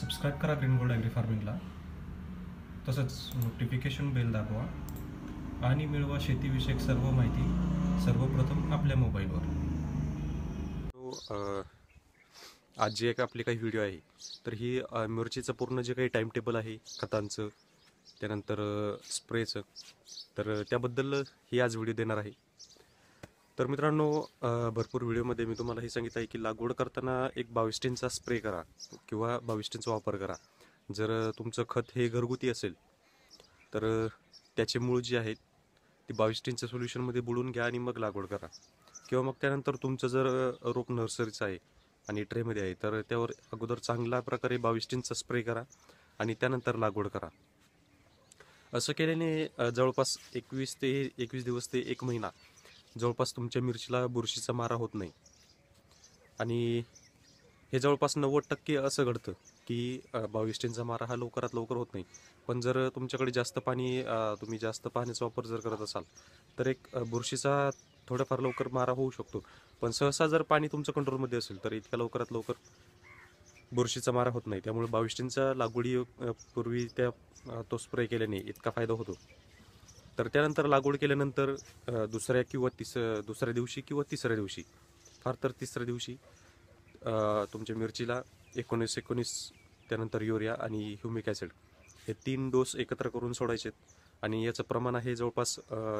Subscribe करा green gold agree फार्मिंगला तसंच notification bell दाबवा. आणि मिळवा शेतीविषयक सर्व माहिती सर्वप्रथम आपल्या मोबाईलवर तो, आज जे एक आपले काही व्हिडिओ आहे तर ही मिरचीचं पूर्ण जे काही टाईम टेबल आहे खतांचं त्यानंतर स्प्रेचं तर त्याबद्दल ही आज व्हिडिओ देणार आहे. तर मित्रांनो भरपूर व्हिडिओमध्ये मी तुम्हाला हे सांगितलं आहे की लागवड करताना एक बाविस्टीनचा स्प्रे करा किंवा बाविस्टीनचा वापर करा. जर तुमचं खत हे घरगुती असेल तर त्याचे मूळ जे आहेत ती बाविस्टीनच्या सोल्युशनमध्ये बुडून घ्या आणि मग लागवड करा. किंवा मग त्यानंतर तुमचं जर रोप नर्सरीचं आहे आणि ट्रेमध्ये आहे तर त्यावर अगोदर चांगल्या प्रकारे बाविस्टीनचा स्प्रे करा आणि त्यानंतर लागवड करा. असं केल्याने जवळपास एकवीस ते एकवीस दिवस ते एक महिना जवळपास तुमच्या मिरचीला बुरशीचा मारा होत नाही. आणि हे जवळपास नव्वद टक्के असं घडतं की अ, बाविस्टीनचा मारा हा लवकरात लवकर होत नाही. पण जर तुमच्याकडे जास्त पाणी तुम्ही जास्त पाण्याचा वापर जर करत असाल तर एक बुरशीचा थोड्याफार लवकर मारा होऊ शकतो. पण सहसा जर पाणी तुमचं कंट्रोलमध्ये असेल तर इतक्या लवकरात लवकर बुरशीचा मारा होत नाही. त्यामुळे बाविस्टीनच्या लागवडी पूर्वी त्या तो स्प्रे केल्याने इतका फायदा होतो. तर त्यानंतर लागवड केल्यानंतर दुसऱ्या किंवा तिस दुसऱ्या दिवशी किंवा तिसऱ्या दिवशी फार तर तिसऱ्या दिवशी तुमच्या मिरचीला एकोणीस एकोणीस त्यानंतर युरिया आणि ह्युमिक ॲसिड हे तीन डोस एकत्र करून सोडायचे आणि याचं प्रमाण आहे जवळपास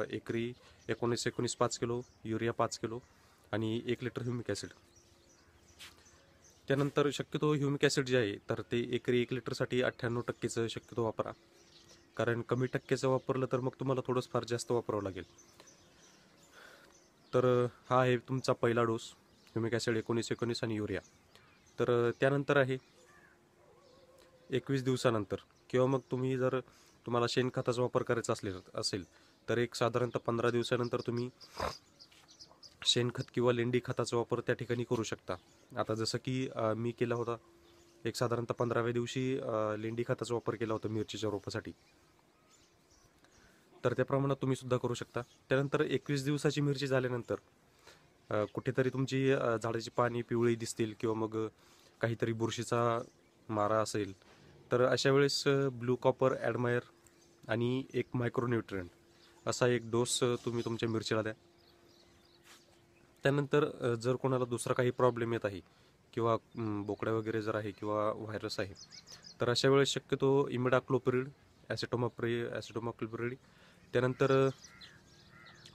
एकरी एकोणीस एकोणीस पाच किलो युरिया पाच किलो आणि एक लिटर ह्युमिक ॲसिड. त्यानंतर शक्यतो ह्युमिक ॲसिड जे आहे तर ते एकरी एक लिटरसाठी अठ्ठ्याण्णव टक्केचं शक्यतो वापरा. कारण कमी टक्केचं वापरलं तर मग तुम्हाला थोडंच फार जास्त वापरावं लागेल. तर हा आहे तुमचा पहिला डोस ह्युमिक ॲसिड एकोणीस एकोणीस आणि युरिया तर त्यानंतर आहे एकवीस दिवसानंतर किंवा मग तुम्ही जर तुम्हाला शेणखताचा वापर करायचा असले असेल तर एक साधारणतः पंधरा दिवसानंतर तुम्ही शेणखत किंवा लेंडी खताचा वापर त्या ठिकाणी करू शकता. आता जसं की मी केला होता एक साधारणतः पंधराव्या दिवशी लेंडी खताचा वापर केला होता मिरचीच्या रोपासाठी. तर त्या प्रमाणात तुम्ही सुद्धा करू शकता. त्यानंतर एकवीस दिवसाची मिरची झाल्यानंतर कुठेतरी तुमची झाडाची पाणी पिवळी दिसतील किंवा मग काहीतरी बुरशीचा मारा असेल तर अशा वेळेस ब्लू कॉपर ॲडमायर आणि एक मायक्रोन्युट्रियंट असा एक डोस तुम्ही तुमच्या मिरचीला द्या. त्यानंतर जर कोणाला दुसरा काही प्रॉब्लेम येत आहे किंवा बोकड्या वगैरे जर आहे किंवा व्हायरस आहे तर अशा वेळेस शक्यतो इमिडाक्लोपिरिड ॲसिटोमाप्रि ॲसिटोमाक्लोपिरिड त्यानंतर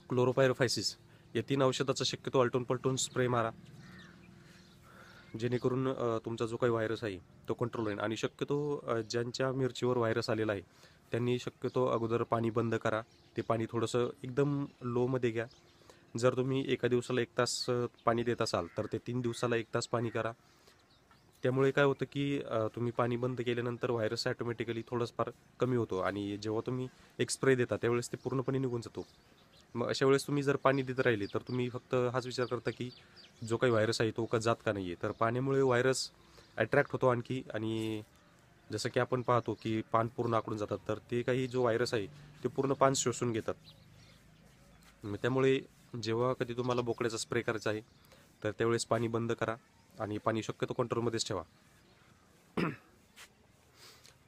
क्लोरोपायरोफायसिस. या तीन औषधाचा शक्यतो आलटून पलटून स्प्रे मारा. जेणेकरून तुमचा जो काही व्हायरस आहे तो कंट्रोल होईल. आणि शक्यतो ज्यांच्या मिरचीवर व्हायरस आलेला आहे त्यांनी शक्यतो अगोदर पाणी बंद करा. ते पाणी थोडंसं एकदम लोमध्ये घ्या. जर तुम्ही एका दिवसाला एक तास पाणी देत असाल तर ते तीन दिवसाला एक तास पाणी करा. त्यामुळे काय होतं की तुम्ही पाणी बंद केल्यानंतर व्हायरस ॲटोमॅटिकली थोडंच फार कमी होतो आणि जेव्हा तुम्ही एक स्प्रे देता त्यावेळेस ते पूर्णपणे निघून जातो. मग अशा वेळेस तुम्ही जर पाणी देत राहिले तर तुम्ही फक्त हाच विचार करता की जो काही व्हायरस आहे तो का जात का नाही आहे तर पाण्यामुळे व्हायरस अट्रॅक्ट होतो आणखी आणि जसं की आपण पाहतो की पान पूर्ण आकडून जातात तर ते काही जो व्हायरस आहे ते पूर्ण पान शोषून घेतात. मग त्यामुळे जेव्हा कधी तुम्हाला बोकड्याचा स्प्रे करायचा आहे तर त्यावेळेस पाणी बंद करा. आणि पाणी शक्यतो कंट्रोलमध्येच ठेवा.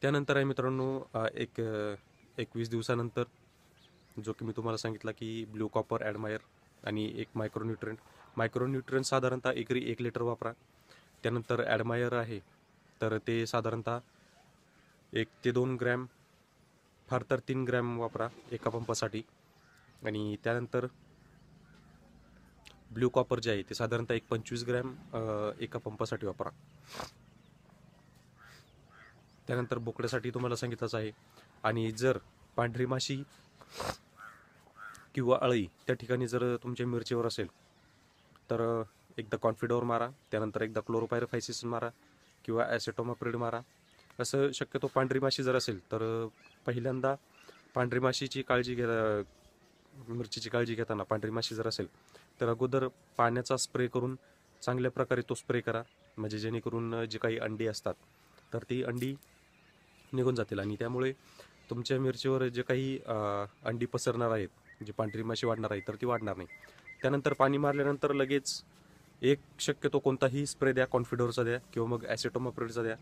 त्यानंतर आहे मित्रांनो एक एकवीस दिवसानंतर जो की मी तुम्हाला सांगितला की ब्ल्यू कॉपर ॲडमायर आणि एक मायक्रोन्युट्रंट मायक्रोन्युट्रंट साधारणतः एकरी एक लिटर वापरा. त्यानंतर ॲडमायर आहे तर ते साधारणतः एक ते दोन ग्रॅम फार तर तीन ग्रॅम वापरा एका पंपासाठी. आणि त्यानंतर ब्ल्यू कॉपर जे आहे ते साधारणतः एक पंचवीस ग्रॅम एका पंपासाठी वापरा. त्यानंतर बोकड्यासाठी तुम्हाला सांगितलंच आहे. आणि जर पांढरी माशी किंवा अळी त्या ठिकाणी जर तुमच्या मिरचीवर असेल तर एकदा कॉन्फिडोर मारा त्यानंतर एकदा क्लोरोपायरोफायसिस मारा किंवा ॲसेटोमाप्रिड मारा. असं शक्यतो पांढरी माशी जर असेल तर पहिल्यांदा पांढरी माशीची काळजी घ्या मिरचीची काळजी घेताना पांढरी माशी जर असेल तर अगोदर पाण्याचा स्प्रे करून चांगल्या प्रकारे तो स्प्रे करा. म्हणजे जेणेकरून जे जी काही अंडी असतात तर ती अंडी निघून जातील. आणि त्यामुळे तुमच्या मिरचीवर जे काही अंडी पसरणार आहेत जी पांढरी माशी वाढणार आहे तर ती वाढणार नाही. त्यानंतर पाणी मारल्यानंतर लगेच एक शक्यतो कोणताही स्प्रे द्या कॉन्फिडोरचा द्या किंवा मग ॲसिटोमाप्रिडचा द्या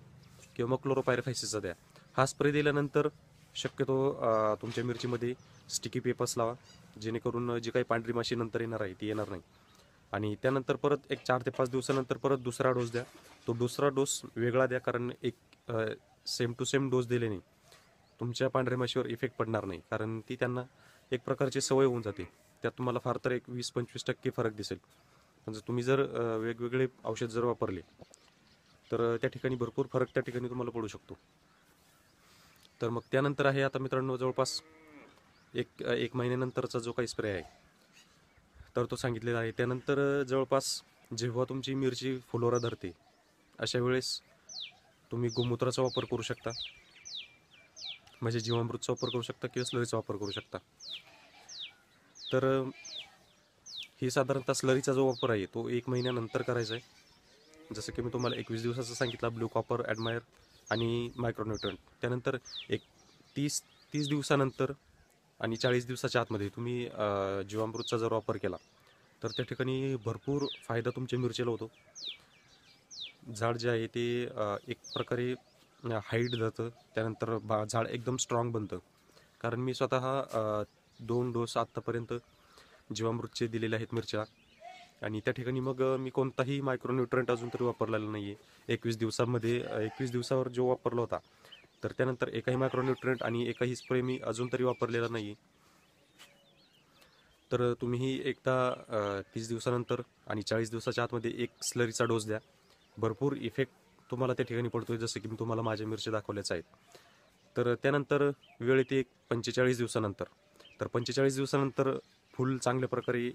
किंवा मग क्लोरोपायरफायसिसचा द्या. हा स्प्रे दिल्यानंतर शक्यतो तुमच्या मिरचीमध्ये स्टिकी पेपर्स लावा जेणेकरून जी काही पांढरी माशी नंतर येणार आहे ती येणार नाही. आणि त्यानंतर परत एक चार ते पाच दिवसानंतर परत दुसरा डोस द्या. तो दुसरा डोस वेगळा द्या कारण एक सेम टू सेम डोस दिल्याने तुमच्या पांढऱ्या माशीवर इफेक्ट पडणार नाही कारण ती त्यांना एक प्रकारची सवय होऊन जाते. त्यात तुम्हाला फार तर एक वीस पंचवीस टक्के फरक दिसेल. म्हणजे तुम्ही जर वेगवेगळे औषध जर वापरले तर त्या ठिकाणी भरपूर फरक त्या ठिकाणी तुम्हाला पडू शकतो. तर मग त्यानंतर आहे आता मित्रांनो जवळपास एक एक महिन्यानंतरचा जो काही स्प्रे आहे तर तो सांगितलेला आहे. त्यानंतर जवळपास जेव्हा तुमची मिरची फुलोरा धरते अशा वेळेस तुम्ही गोमूत्राचा वापर करू शकता. म्हणजे जीवामृतचा वापर करू शकता किंवा स्लरीचा वापर करू शकता. तर ही साधारणतः स्लरीचा जो वापर आहे तो एक महिन्यानंतर करायचा आहे. जसं की मी तुम्हाला एकवीस दिवसाचा सांगितला ब्लू कॉपर ॲडमायर आणि मायक्रोन्युट्रन त्यानंतर एक तीस तीस दिवसानंतर आणि चाळीस दिवसाच्या आतमध्ये तुम्ही जीवामृतचा जर वापर केला तर त्या ठिकाणी भरपूर फायदा तुमच्या मिरचीला होतो. झाड जे आहे ते एक प्रकारे हाईट जातं त्यानंतर बा झाड एकदम स्ट्रॉंग बनतं. कारण मी स्वतः दोन डोस आत्तापर्यंत जीवामृतचे दिलेले आहेत मिरच्या आणि त्या ठिकाणी मग मी कोणताही मायक्रोन्युट्रंट अजून तरी वापरलेला नाही आहे एकवीस दिवसामध्ये एकवीस दिवसावर जो वापरला होता तर त्यानंतर एकाही मायक्रोन्युट्रंट आणि एकाही स्प्रे मी अजून तरी वापरलेला नाही आहे तर तुम्हीही एकदा तीस दिवसानंतर आणि चाळीस दिवसाच्या आतमध्ये एक स्लरीचा डोस द्या. भरपूर इफेक्ट तुम्हाला त्या ठिकाणी पडतोय जसं की मी तुम्हाला माझ्या मिरच्या दाखवल्याच आहेत. तर त्यानंतर वेळ येते एक पंचेचाळीस दिवसानंतर. तर पंचेचाळीस दिवसानंतर फुल चांगल्या प्रकारे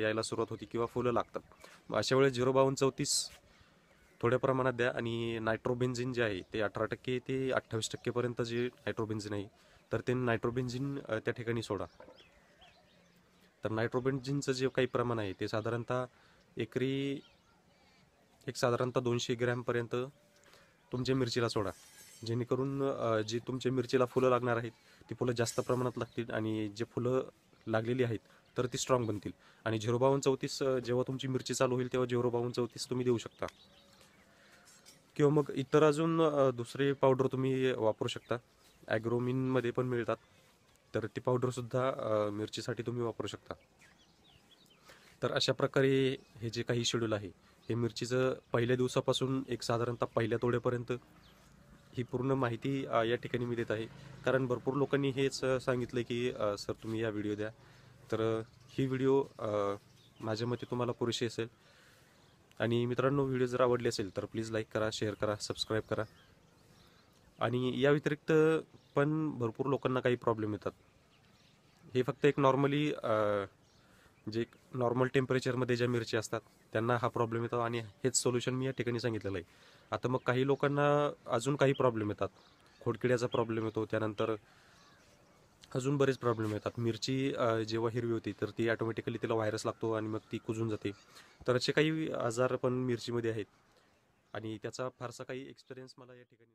यायला सुरुवात होती किंवा फुलं लागतात. अशा वेळेस झिरो बावन्न चौतीस थोड्या प्रमाणात द्या आणि नायट्रोबेन्झिन जे आहे ते अठरा टक्के ते अठ्ठावीस टक्केपर्यंत जे नायट्रोबेन्झिन आहे तर ते नायट्रोबेन्झिन त्या ठिकाणी सोडा. तर नायट्रोबेन्झिनचं जे काही प्रमाण आहे ते साधारणतः एकरी एक साधारणतः दोनशे ग्रॅमपर्यंत तुमच्या मिरचीला सोडा. जेणेकरून जी तुमच्या मिरचीला फुलं लागणार आहेत ती फुलं जास्त प्रमाणात लागतील आणि जे फुलं लागलेली आहेत तर ती स्ट्रॉंग बनतील. आणि झिरो बावन्न चौतीस जेव्हा तुमची मिरची चालू होईल तेव्हा झिरो बावन्न चौतीस तुम्ही देऊ शकता. किंवा मग इतर अजून दुसरे पावडर तुम्ही वापरू शकता. ॲग्रोमिनमध्ये पण मिळतात. तर ती पावडरसुद्धा मिरचीसाठी तुम्ही वापरू शकता. तर अशा प्रकारे हे जे काही शेड्यूल आहे हे मिरचीचं पहिल्या दिवसापासून एक साधारणतः पहिल्या तोड्यापर्यंत ही पूर्ण माहिती या ठिकाणी मी देत आहे. कारण भरपूर लोकांनी हेच सांगितलं की सर तुम्ही या व्हिडिओ द्या. तर ही व्हिडिओ माझ्या मते तुम्हाला पुरेशी असेल. आणि मित्रांनो व्हिडिओ जर आवडले असेल तर प्लीज लाईक करा शेअर करा सबस्क्राईब करा. आणि या व्यतिरिक्त पण भरपूर लोकांना काही प्रॉब्लेम येतात. हे फक्त एक नॉर्मली जे नॉर्मल टेम्परेचरमध्ये ज्या मिरची असतात त्यांना हा प्रॉब्लेम येतो आणि हेच सोल्युशन मी या ठिकाणी सांगितलेलं आहे. आता मग काही लोकांना अजून काही प्रॉब्लेम येतात. खोडकिड्याचा प्रॉब्लेम येतो त्यानंतर अजून बरेच प्रॉब्लेम येतात. मिरची जेव्हा हिरवी होती तर ती ॲटोमॅटिकली तिला व्हायरस लागतो आणि मग ती कुजून जाते. तर असे काही आजार पण मिरचीमध्ये आहेत. आणि त्याचा फारसा काही एक्सपिरियन्स मला या ठिकाणी